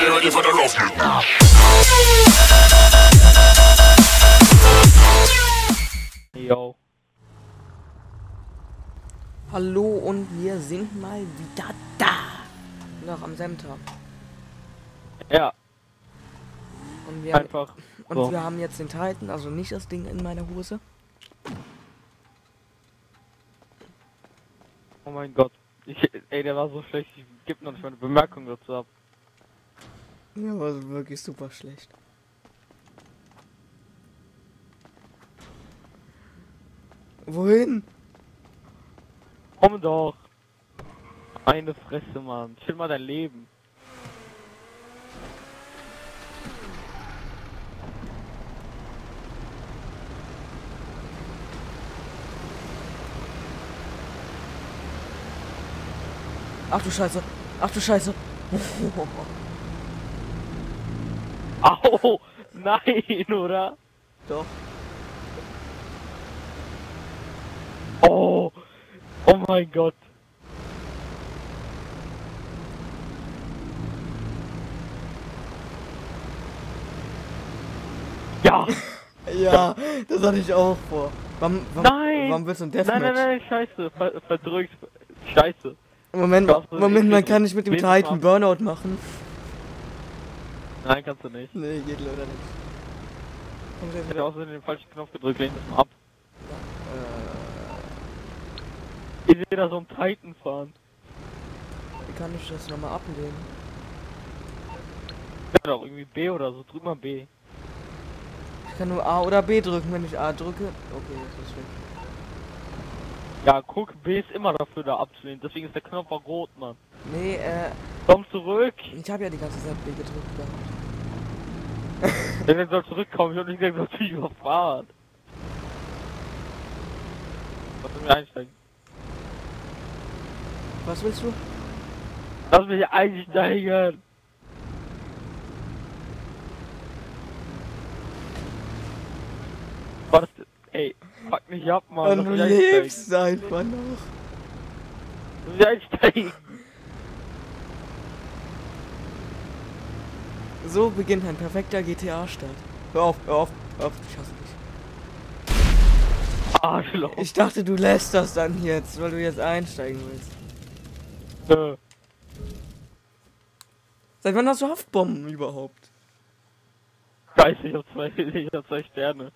You ready for the rough? Yo. Hallo und wir sind mal wieder da. Noch am selben Tag. Ja, Und wir, haben, einfach. und so. wir haben jetzt den Titan, also nicht das Ding in meiner Hose. Oh mein Gott. Ich, ey, der war so schlecht. Ich geb noch nicht mal eine Bemerkung dazu ab. Ja, war wirklich super schlecht. Wohin? Komm doch. Eine Fresse, Mann. Chill mal dein Leben. Ach du Scheiße. Ach du Scheiße. Au! Nein, oder? Doch. Oh! Oh mein Gott. Ja! Ja, das hatte ich auch vor. Warum, warum, Nein! warum willst du ein Nein, Deathmatch? nein, nein, scheiße. Ver verdrückt. Scheiße. Moment, Moment, man kann nicht mit dem Titan? Burnout machen. Nein, kannst du nicht. Nee, geht leider nicht. Komm, Ich jetzt- hätte außerdem den falschen Knopf gedrückt, lehn das mal ab. Äh, Ich sehe da so einen Titan fahren. wie kann ich das nochmal ablehnen? Ja, doch irgendwie B oder so. Drück mal B. Ich kann nur A oder B drücken, wenn ich A drücke. Okay, jetzt ist weg. Ja, guck, B ist immer dafür da abzulehnen. Deswegen ist der Knopf auch rot, Mann. Nee, äh, Komm zurück. ich habe ja die ganze Zeit B gedrückt gehabt. Der soll zurückkommen. Ich hab nicht gesagt, dass ich überfahren. Lass mich einsteigen. Was willst du? Lass mich einsteigen. Was? Ey, fuck mich ab, Mann. Und du lebst einfach noch. Lass mich einsteigen. So beginnt ein perfekter GTA-Start. Hör auf, hör auf, hör auf, ich hasse dich. Arschloch. Ich dachte, du lässt das dann jetzt, weil du jetzt einsteigen willst. Äh, Seit wann hast du Haftbomben überhaupt? Scheiße, ich hab zwei, ich hab zwei Sterne.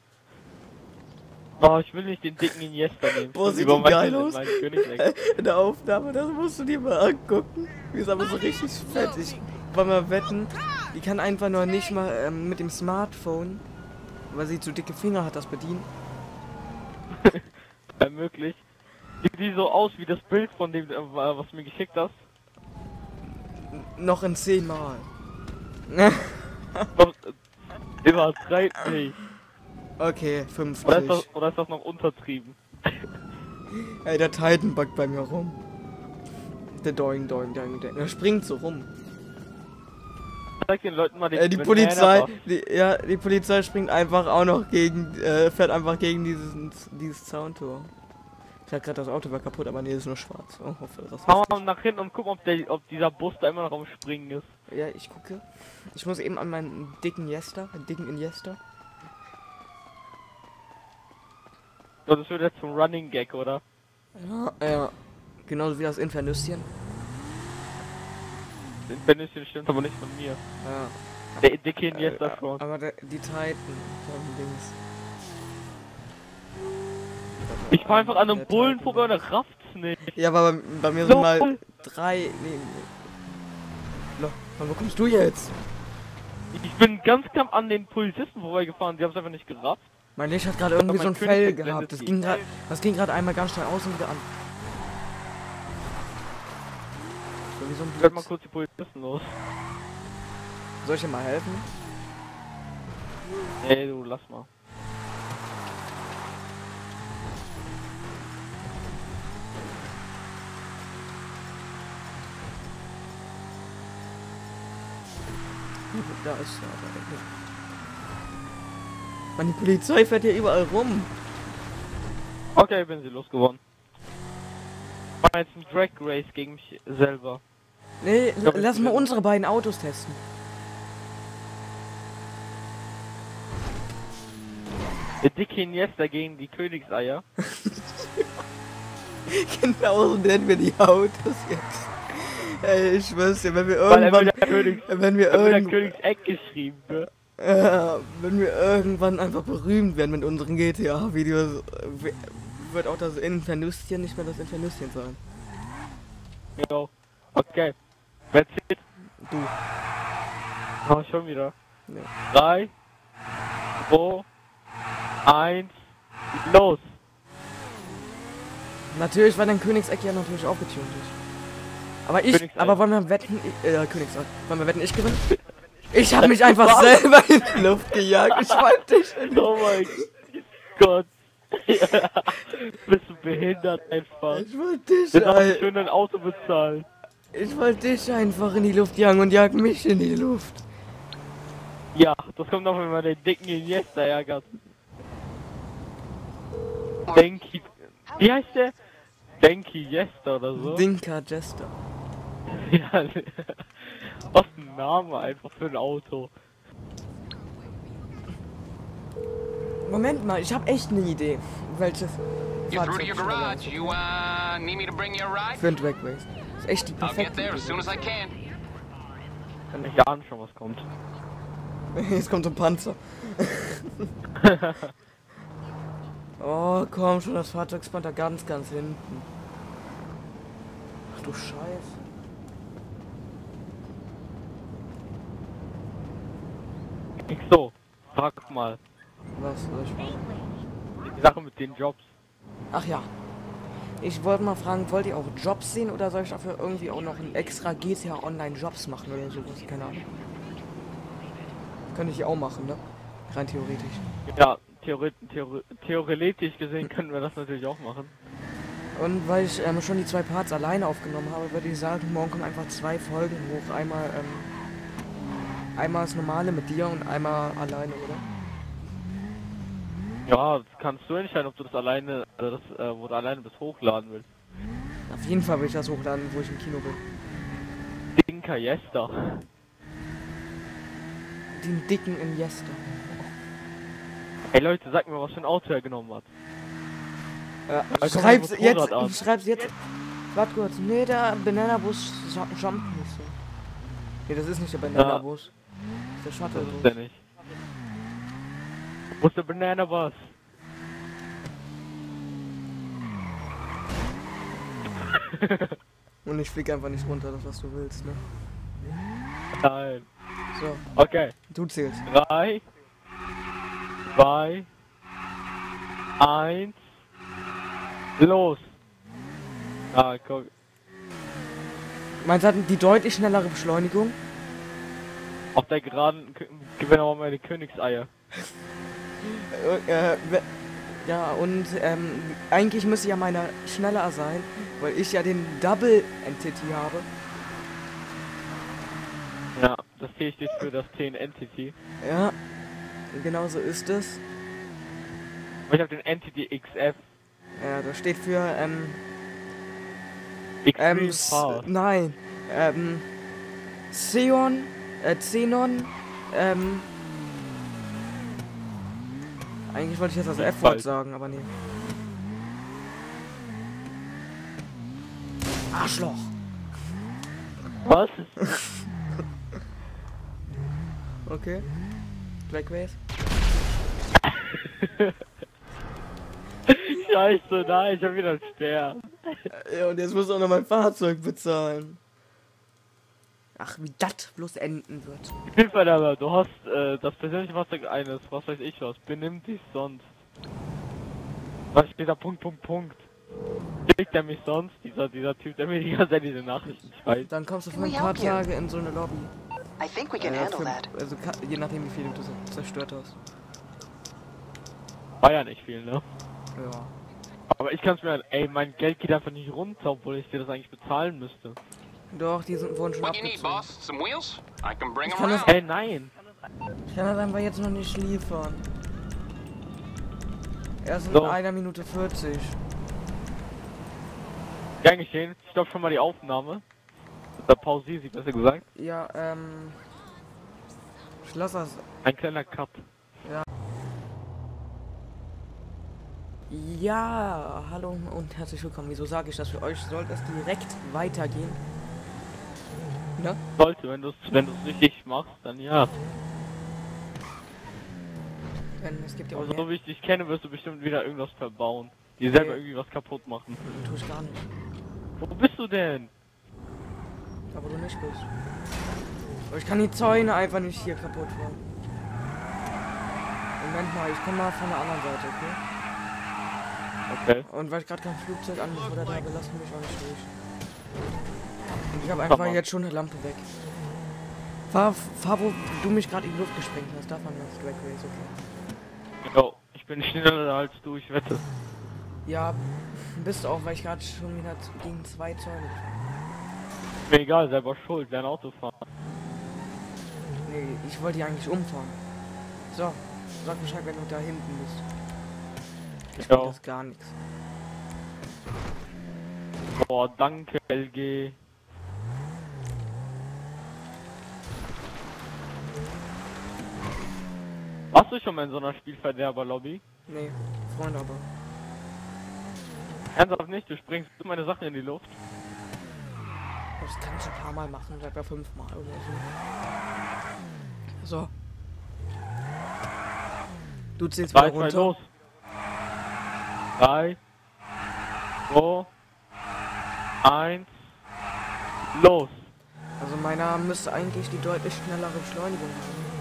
Oh, ich will nicht den dicken Iniesta nehmen. Boah, sieht die geil aus. In der Aufnahme, das musst du dir mal angucken. Die ist aber so richtig fett. Ich wollte mal wetten, die kann einfach nur nicht mal ähm, mit dem Smartphone, weil sie zu dicke Finger hat, das bedienen. Ja, möglich. Sieht die so aus wie das Bild von dem, äh, was du mir geschickt hast? Noch in zehnmal. Äh, Übertreibt nicht. okay, Oder ist, 50. das, oder ist das noch untertrieben? Ey, der Titan backt bei mir rum. Der Doing, Doing, Doing, Doing. Er springt so rum. Zeig den Leuten mal den Äh, die Polizei, die, ja, die Polizei springt einfach auch noch gegen, äh, fährt einfach gegen dieses, dieses Zauntor. Ich hatte gerade das Auto war kaputt, aber nee, ist nur schwarz. Oh, hoffe, das Schau mal nach hinten und guck, ob, der, ob dieser Bus da immer noch am Springen ist. Ja, ich gucke. Ich muss eben an meinen dicken Jester, dicken Iniesta. Das wird jetzt zum Running Gag, oder? Ja, ja. Genauso wie das Infernüsschen. Den Benischen stimmt aber nicht von mir. Ja. Der dicke Iniesta Äh, schon. aber der, die Titan von Dings. Ich fahr einfach an einem Bullen vorbei und er rafft's nicht. Ja, aber bei, bei mir sind mal drei. Nee, nee. Lo, Mann, wo kommst du jetzt? Ich bin ganz knapp an den Polizisten vorbeigefahren, die haben's einfach nicht gerafft. Mein Licht hat gerade irgendwie so ein Fell gehabt. Das ging gerade, das ging gerade einmal ganz schnell aus und wieder an. Wie so ein Ich werd mal kurz die Polizisten los. Soll ich dir mal helfen? Ey, du, lass mal. Da ist er aber nicht. Mann, die Polizei fährt hier überall rum. Okay, bin sie losgeworden. War jetzt ein Drag Race gegen mich selber. Nee, glaub, lass mal unsere beiden Autos testen. Der Dick Iniesta gegen die Königseier. genau so nennen wir die Autos jetzt. Ey, ich schwör's dir, wenn wir irgendwann... Königs, wenn wir irgendwann... Königseck geschrieben, ne? Ja, wenn wir irgendwann einfach berühmt werden mit unseren GTA-Videos, wird auch das Infernüsschen nicht mehr das Infernüsschen sein. Genau. Okay. Wer zählt? Du. Oh, schon wieder. Ja. 3, 2, 1, los! Natürlich, weil dein Königseck ja natürlich aufgetunt ist. Aber ich, Königseck. aber wollen wir wetten, ich, äh, Königseck, wollen wir wetten, ich gewinne? Ich habe mich einfach selber in die Luft gejagt. Ich wollte dich in Oh mein Gott. Bist du behindert einfach. Ich wollte dich, Du darfst ein- schön ein Auto bezahlen. Ich wollte dich einfach in die Luft jagen und jag mich in die Luft. Ja, das kommt noch, wenn man den dicken Iniesta ärgert. Denki. Wie heißt der? Denki Jester oder so? Dinka Jester. Ja, was ein Name einfach für ein Auto. Moment mal, ich habe echt eine Idee. Welches You're through to your garage. ist. You, uh, need me to bring you a ride? Für ein Drag Race. Ist echt die perfekte there as soon Idee. as I can. Ich ahne schon, was kommt. Jetzt kommt ein Panzer. oh, komm schon, das Fahrzeug spawnt da ganz, ganz hinten. Ach du Scheiße. Ich so, frag mal. Was soll ich machen? Die Sache mit den Jobs. Ach ja. Ich wollte mal fragen, wollt ihr auch Jobs sehen oder soll ich dafür irgendwie auch noch ein extra GTA Online Jobs machen oder sowas? Keine Ahnung. Könnte ich auch machen, ne? Rein theoretisch. Ja, theoret theore theoretisch gesehen können wir das natürlich auch machen. Und weil ich ähm, schon die zwei Parts alleine aufgenommen habe, würde ich sagen, morgen kommen einfach zwei Folgen hoch. Einmal, ähm, einmal das normale mit dir und einmal alleine, oder? Ja, das kannst du entscheiden, ob du das alleine, äh, das, äh, wo du alleine bis hochladen willst. Auf jeden Fall will ich das hochladen, wo ich im Kino bin. Dinka Jester. Den dicken Iniesta. Ey Leute, sag mir, was für ein Auto er genommen hat. Ja, Da kommt schreib's jetzt, an. schreib's jetzt. Warte kurz. Nee, der Banana-Bus jump jumpt nicht so. Nee, das ist nicht der Banana-Bus. Das ist der Das ist der nicht. Wo ist der Banana Bus? Und ich flieg einfach nicht runter, das was du willst, ne? Nein. So, Okay. du zählst. Drei, zwei, eins, los. Ah, guck. Meins hat die deutlich schnellere Beschleunigung. Auf der geraden gewinnen aber meine Königseier. Äh, äh, ja, und ähm, eigentlich müsste ja meiner schneller sein, weil ich ja den Double Entity habe. Ja, das T steht für das T in Entity. Ja, genau so ist es. Ich habe den Entity XF. Ja, das steht für, ähm, Extreme ähm, nein, ähm, Xeon, äh, Xenon, ähm, eigentlich wollte ich jetzt das F-Wort sagen, aber nee. Arschloch. Was? Okay. Race. Scheiße, nein, ich hab wieder einen Stern. Ja, und jetzt muss auch noch mein Fahrzeug bezahlen. Ach, wie das bloß enden wird. Hilfe, du hast äh, das persönliche Fahrzeug eines, was weiß ich was, benimm dich sonst. Was steht da Punkt, Punkt, Punkt? Kriegt er mich sonst, dieser, dieser Typ, der mir die ganze Zeit diese Nachrichten schreibt. Dann kommst du für ein paar? Tage in so eine Lobby. I think we can Äh, handle für, that. also je nachdem, wie viel du zer- zerstört hast. War ja nicht viel, ne? Ja. Aber ich kann's mir, ey, mein Geld geht einfach nicht runter, obwohl ich dir das eigentlich bezahlen müsste. Doch, die sind, wurden schon abgezogen. Ich kann das- around. Ey, nein! Ich kann das einfach jetzt noch nicht liefern. Erst in So. einer Minute 40. Gern geschehen, ich stopp schon mal die Aufnahme. Oder pausiere sie, besser gesagt. Ja, ähm. Ich lass das. Ein kleiner Cut. Ja, hallo und herzlich willkommen. Wieso sage ich das für euch? Sollte es direkt weitergehen? Ne? Sollte, wenn du es wenn du's richtig machst, dann ja. Denn es gibt ja auch mehr. so wie ich dich kenne, wirst du bestimmt wieder irgendwas verbauen. Die selber Nee. irgendwie was kaputt machen. Tue ich gar nicht. Wo bist du denn? Da wo du nicht bist. Aber ich kann die Zäune einfach nicht hier kaputt fahren. Moment mal, ich komme mal von der anderen Seite, okay? Okay. Und weil ich gerade kein Flugzeug angefordert habe, lassen mich auch nicht durch. Ich habe einfach jetzt schon eine Lampe weg. Fahr, fahr wo du mich gerade in die Luft gesprengt hast. Davon das Drag Race, okay? Jo, ich bin schneller als du, ich wette. Ja, bist du auch, weil ich gerade schon wieder gegen zwei Zäune gefahren Mir egal, selber schuld, dein Auto fahren. Nee, ich wollte die eigentlich umfahren. So, sag Bescheid, wenn du da hinten bist. Ich Ja. ja. das gar nichts. Boah, danke, LG. Warst du schon mal in so einer Spielverderber-Lobby? Nee, Freunde aber. Ernsthaft nicht, du springst meine Sachen in die Luft. Das kannst du ein paar Mal machen, sag ja fünfmal oder so. So. Du zählst 3, 2, runter. los. 3, 2, 1, los. Also meiner müsste eigentlich die deutlich schnellere Beschleunigung haben.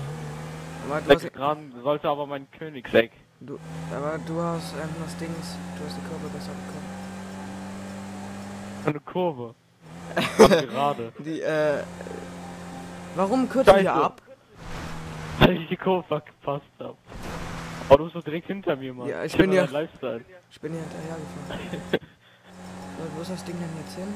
Aber du hast, Grad sollte aber mein Königseck. du, aber du hast ähm, das Dings, du hast die Kurve besser bekommen. Eine Kurve. Gerade. Die, äh, warum kürzen wir ab? Weil ich die Kurve verpasst hab. Aber du bist doch direkt hinter mir, Mann. Ja, ich Chill bin mal ja- dein Lifestyle. Ich bin hier hinterhergefahren. so, wo ist das Ding denn jetzt hin?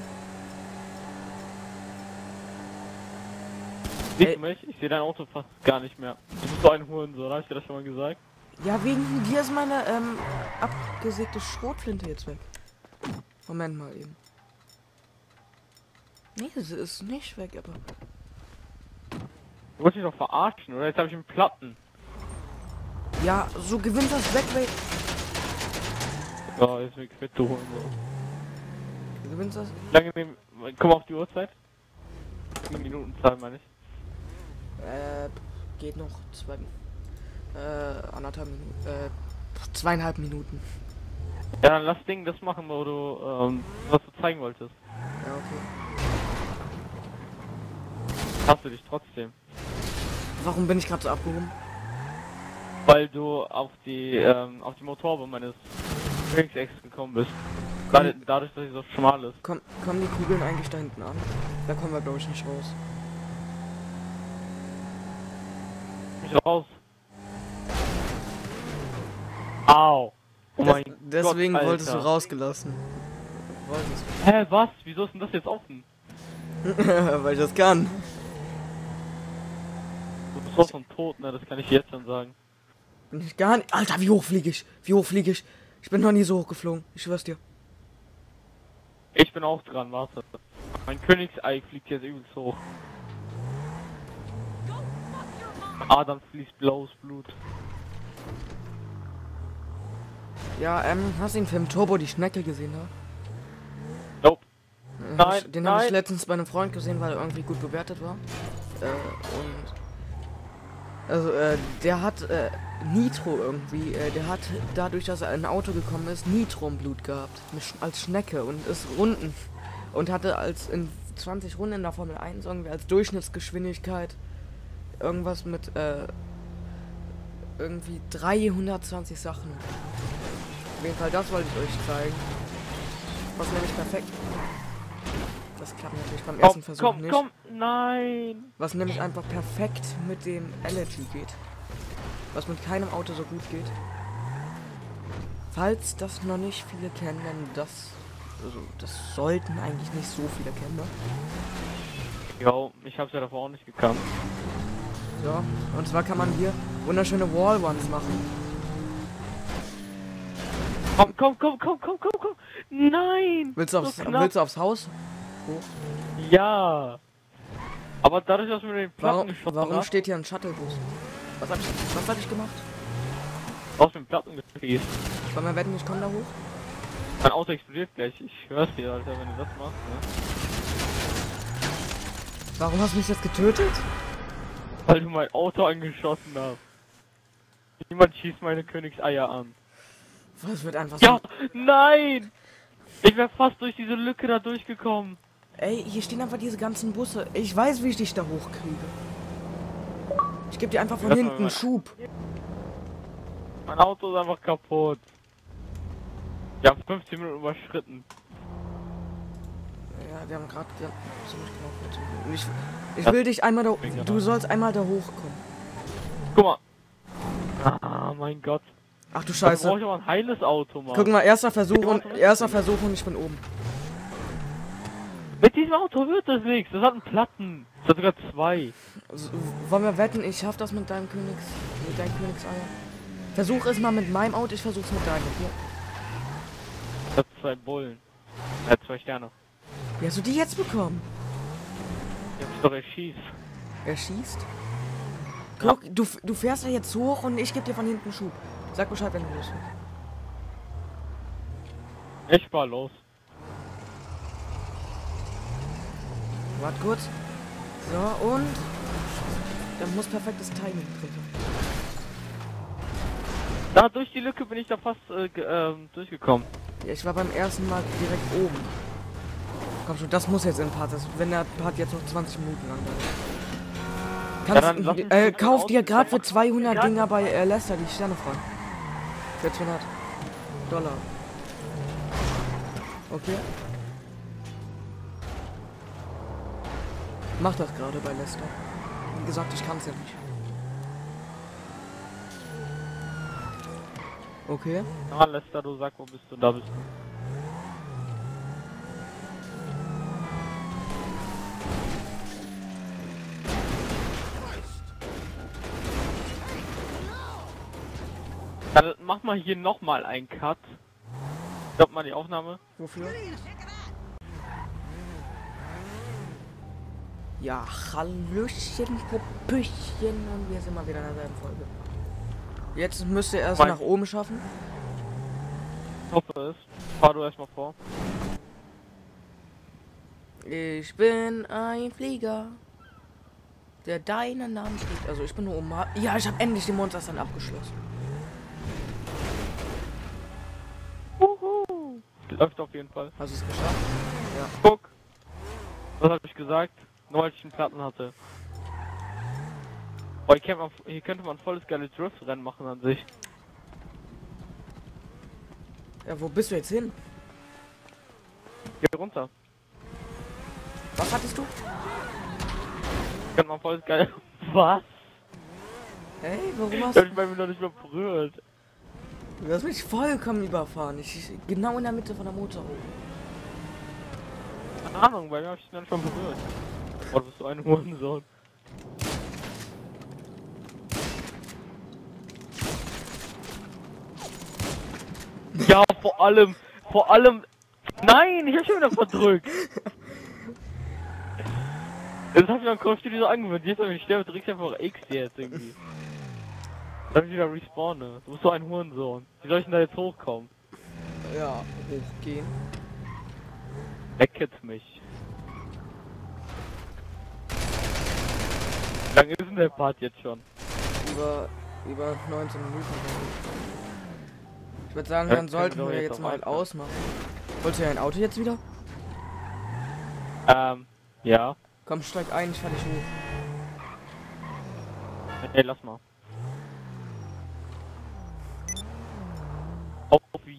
Du mich? Ich sehe dein Auto fast gar nicht mehr. Du bist so ein Hurensohn, hab ich dir das schon mal gesagt? Ja, wegen dir ist meine ähm, abgesägte Schrotflinte jetzt weg. Moment mal eben. Nee, sie ist nicht weg, aber. Du wolltest mich doch verarschen, oder? Jetzt habe ich einen Platten. Ja, so gewinnt das weg, weil. So, jetzt bin ich fit, du Hurensohn. Du gewinnst das. Lange nehmen... Komm auf die Uhrzeit. Eine Minutenzahl, meine ich. Äh, geht noch zwei. Äh, anderthalb Minuten. Äh, zweieinhalb Minuten. Ja, dann lass Ding das machen, wo du, ähm, was du zeigen wolltest. Ja, okay. Hast du dich trotzdem. Warum bin ich gerade so abgehoben? Weil du auf die, ähm, auf die Motorhaube meines Königsex gekommen bist. Dadurch, dadurch, dass sie so schmal ist. Komm, kommen die Kugeln eigentlich da hinten an? Da kommen wir, glaube ich, nicht raus. Mich raus. Au. Oh mein Des- deswegen Gott, wolltest du rausgelassen. Wolltest Hä, was? Wieso ist denn das jetzt offen? Weil ich das kann. Du bist sowas von tot, ne? Das kann ich jetzt schon sagen. Bin ich gar nicht. Alter, wie hoch fliege ich? Wie hoch fliege ich? Ich bin noch nie so hoch geflogen. Ich schwör's dir. Ich bin auch dran, warte. Mein Königsei fliegt jetzt übelst hoch. Ah, dann fließt blaues Blut. Ja, ähm, hast du den Film Turbo die Schnecke gesehen, ne? Nope. Äh, Nein, hab ich- Den habe ich letztens bei einem Freund gesehen, weil er irgendwie gut bewertet war. Äh, und. Also, äh, der hat äh, Nitro irgendwie. Äh, der hat dadurch, dass er in ein Auto gekommen ist, Nitro im Blut gehabt. Sch- als Schnecke und ist Runden. Und hatte als in 20 Runden in der Formel 1 irgendwie als Durchschnittsgeschwindigkeit irgendwas mit äh, irgendwie 320 Sachen. Auf jeden Fall, das wollte ich euch zeigen. Was nämlich perfekt. Das klappt natürlich beim ersten Komm, Versuch komm, nicht. komm, nein. Was nämlich einfach perfekt mit dem Elegy geht. Was mit keinem Auto so gut geht. Falls das noch nicht viele kennen, denn das. Also, das sollten eigentlich nicht so viele kennen, ne? Jo, ich hab's ja davor auch nicht gekannt. So. Und zwar kann man hier wunderschöne Wall Ones machen. Komm, komm, komm, komm, komm, komm, komm. Nein. Willst du aufs, So willst du aufs Haus? Ja. Aber dadurch, dass wir den Platten Warum, warum steht hier ein Shuttlebus? Was hab ich, was hab ich gemacht? aus den Platten geschießt. Wollen wir wetten, ich komme da hoch? Mein Auto explodiert gleich. Ich hör's dir, Alter, wenn du das machst, ne? Warum hast du mich jetzt getötet? Weil du mein Auto angeschossen hast. Niemand schießt meine Königseier an. Was wird einfach Ja, so... nein! Ich wäre fast durch diese Lücke da durchgekommen. Ey, hier stehen einfach diese ganzen Busse. Ich weiß, wie ich dich da hochkriege. Ich gebe dir einfach von Lass hinten mal. Schub. Mein Auto ist einfach kaputt. Wir haben 15 Minuten überschritten. Wir haben gerade ziemlich genau 14 Minuten. Ich, ich will dich einmal da... Du sollst einmal da hochkommen. Guck mal. Ah, mein Gott. Ach du Scheiße. Scheiße. brauche ich aber ein heiles Auto, Mann. Guck mal, erster Versuch und erster Versuch und ich bin oben. Mit diesem Auto wird das nichts. Das hat einen Platten. Das hat sogar zwei. Also, wollen wir wetten, ich schaff das mit deinem Königs... mit deinem Königseier? Versuch es mal mit meinem Auto, ich versuch's mit deinem. Hier. Das hat zwei Bullen. Er hat zwei Sterne. Wie hast du die jetzt bekommen? Jetzt doch erschießt. Er schießt? Guck, du, f- du fährst da jetzt hoch und ich geb dir von hinten Schub. Sag Bescheid, wenn du los bist. Ich fahr los. Warte kurz. So, und... Da muss perfektes Timing drin. Da durch die Lücke bin ich da fast äh, ähm, durchgekommen. Ja, ich war beim ersten Mal direkt oben. Komm schon, das muss jetzt in Part. Das, wenn der Part jetzt noch 20 Minuten lang dauert. dann Kannst, uns äh, doch kauf dir gerade für 200 Dinger bei äh, Lester die Sterne frei. Für 200 Dollar. Okay. Mach das gerade bei Lester. Wie gesagt, ich kann's ja nicht. Okay. Ah, Lester, du sag, wo bist du? Da bist du. Dann mach mal hier nochmal einen Cut. Stopp mal die Aufnahme. Wofür? Ja, Hallöchen, Puppüchen und wir sind mal wieder in derselben Folge. Jetzt müsst ihr erst Mein- nach oben schaffen. Ich hoffe es. Fahr du erstmal vor. Ich bin ein Flieger, der deinen Namen trägt. Also ich bin nur oben. Ja, ich habe endlich den Monster dann abgeschlossen. Läuft auf jeden Fall. Hast du es geschafft? Guck. Was hab ich gesagt? Nur als ich einen Platten hatte. Oh, hier, könnte man, hier könnte man volles geiles Drift-Rennen machen an sich. Ja, wo bist du jetzt hin? Geh runter. Was hattest du? Könnte man volles geil. Was? Hey, warum hast Ich hab du... mich bei mir noch nicht mehr berührt. Du hast mich vollkommen überfahren. Ich, genau in der Mitte von der Motorhaube. Keine Ahnung, bei mir hab ich noch nicht mal berührt. Oh, du bist so ein Hurensohn. Ja, vor allem, vor allem. Nein, ich hab schon wieder verdrückt. Das hab ich an Call of so angewöhnt. Jetzt, wenn ich sterbe, drückst du einfach X jetzt irgendwie. Dann ich wieder respawne. Du bist so ein Hurensohn. Wie soll ich denn da jetzt hochkommen? Ja, hochgehen. Lecket mich. Wie lang ist denn der Part jetzt schon? Über, über 19 Minuten. Ich würde sagen, dann sollten wir jetzt jetzt mal ausmachen. Holst du dein Auto jetzt wieder? Ähm, ja. Komm, steig ein, ich fahr dich hoch. Ey, lass mal.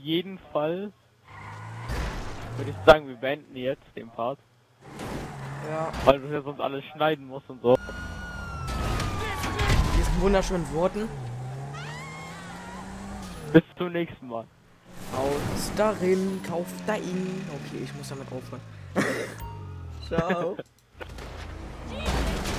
Jeden Fall würde ich sagen, wir beenden jetzt den Part, Ja, weil du ja sonst alles schneiden musst und so. diesen wunderschönen Worten. Bis zum nächsten Mal. Aus darin, kauf dahin. Okay, ich muss damit aufhören. Ciao.